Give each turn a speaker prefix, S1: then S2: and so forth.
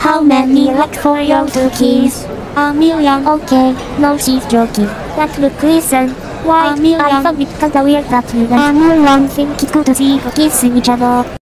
S1: How many like for your two keys? A million, okay. No, she's joking. That look listen. Why, a million? I thought it got weird that you A million think it could see cookies kissing each other.